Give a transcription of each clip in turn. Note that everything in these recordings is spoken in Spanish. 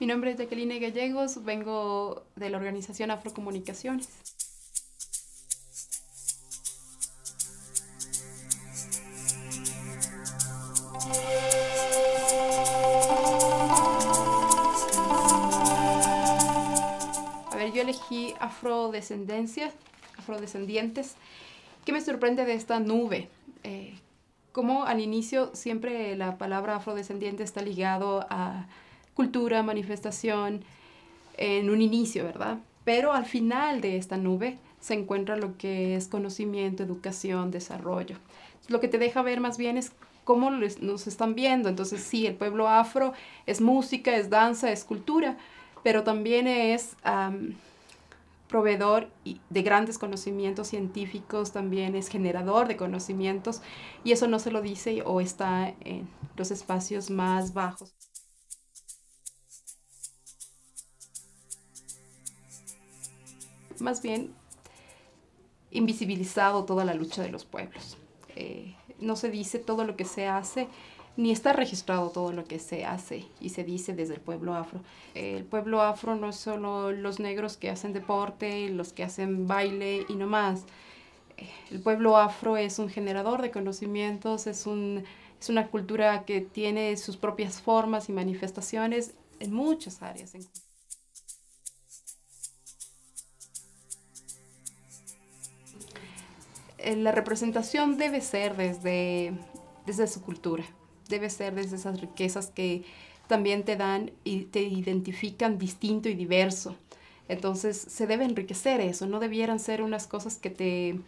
Mi nombre es Jacqueline Gallegos, vengo de la organización Afrocomunicaciones. A ver, yo elegí afrodescendencia, afrodescendientes. ¿Qué me sorprende de esta nube? Eh, como al inicio siempre la palabra afrodescendiente está ligado a cultura, manifestación, en un inicio, ¿verdad? Pero al final de esta nube se encuentra lo que es conocimiento, educación, desarrollo. Lo que te deja ver más bien es cómo nos están viendo. Entonces sí, el pueblo afro es música, es danza, es cultura, pero también es proveedor de grandes conocimientos científicos, también es generador de conocimientos y eso no se lo dice o está en los espacios más bajos. Más bien invisibilizado toda la lucha de los pueblos. Eh, no se dice todo lo que se hace ni está registrado todo lo que se hace y se dice desde el pueblo afro. El pueblo afro no es solo los negros que hacen deporte, los que hacen baile y no más. El pueblo afro es un generador de conocimientos, es, un, es una cultura que tiene sus propias formas y manifestaciones en muchas áreas. La representación debe ser desde, desde su cultura debe ser desde esas riquezas que también te dan y te identifican distinto y diverso. Entonces se debe enriquecer eso, no debieran ser unas cosas que te,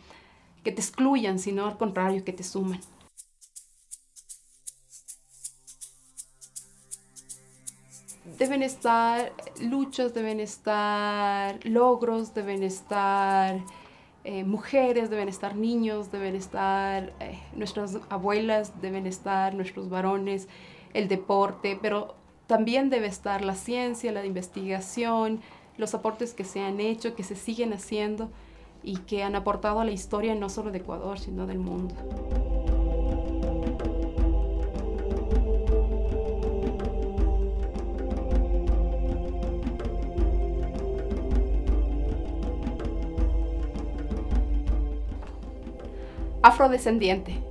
que te excluyan, sino al contrario, que te suman. Deben estar luchas, deben estar logros, deben estar eh, mujeres, deben estar niños, deben estar eh, nuestras abuelas, deben estar nuestros varones, el deporte, pero también debe estar la ciencia, la investigación, los aportes que se han hecho, que se siguen haciendo y que han aportado a la historia no solo de Ecuador, sino del mundo. Afrodescendiente.